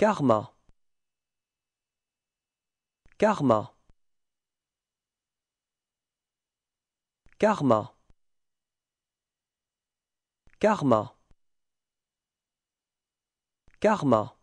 Karma. Karma. Karma. Karma. Karma.